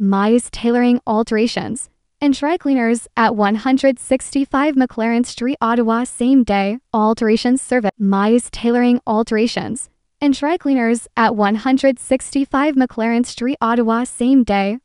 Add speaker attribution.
Speaker 1: Maya's Tailoring Alterations, and dry cleaners at 165 MacLaren Street, Ottawa, same day. Alterations service. Maya's Tailoring Alterations, and dry cleaners at 165 MacLaren Street, Ottawa, same day.